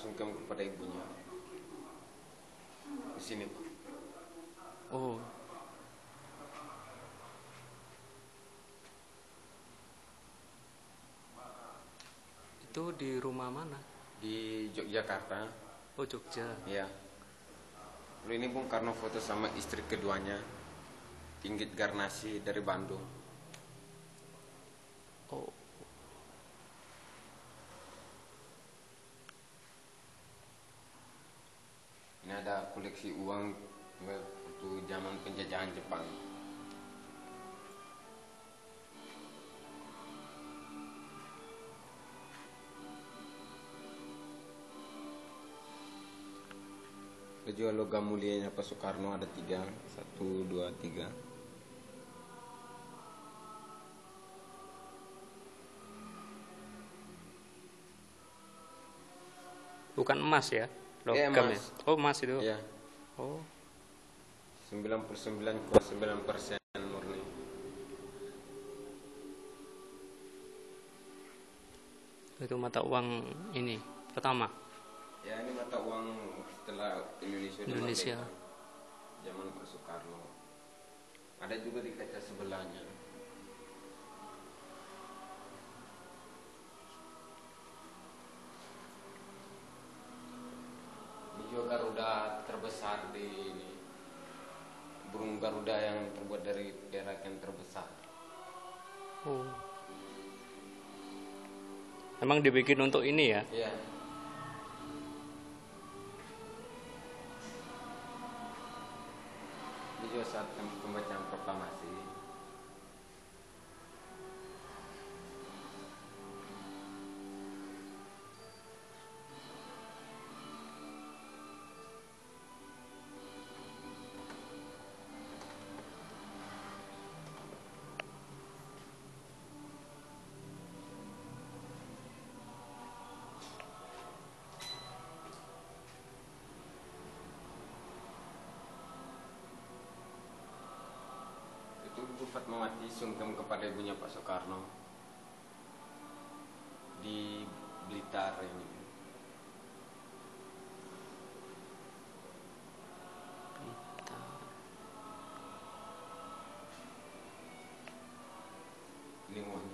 Sungkem kepada ibunya. Di sini Pak. Oh. Itu di rumah mana? di Yogyakarta. Oh, Jogja. Ya. Lalu ini Bung Karno foto sama istri keduanya. Tinggit Garnasi dari Bandung. Oh. Ini ada koleksi uang waktu zaman penjajahan Jepang. Juga logam mulianya Pak Soekarno ada tiga, satu, dua, tiga. Bukan emas ya? Logam emas. ya? Oh, emas itu. Ya, Oh. 99,9 persen murni. Itu mata uang ini pertama. Ya ini mata uang setelah Indonesia Indonesia. Zaman Pak Soekarno. Ada juga di kaca sebelahnya. Ini juga Garuda terbesar di ini. Burung Garuda yang terbuat dari perak yang terbesar. Oh. Emang dibikin untuk ini ya? Iya. Ini juga saat pem- pembacaan proklamasi. Ibu Fatmawati sungkem kepada ibunya Pak Soekarno di Blitar ini. Blitar. Lingkungan